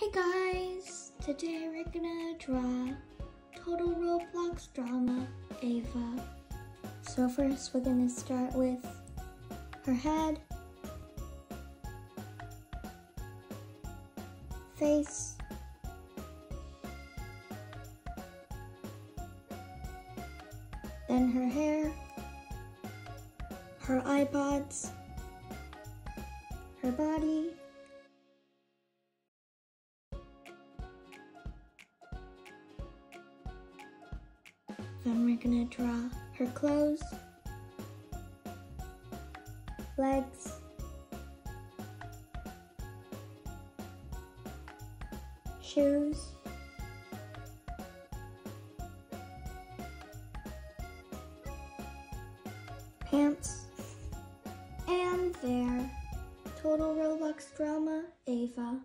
Hey guys! Today we're gonna draw Total Roblox Drama Ava. So first we're gonna start with her head, face, then her hair, her iPods, her body, Then we're gonna draw her clothes, legs, shoes, pants, and there. total Roblox drama, Ava.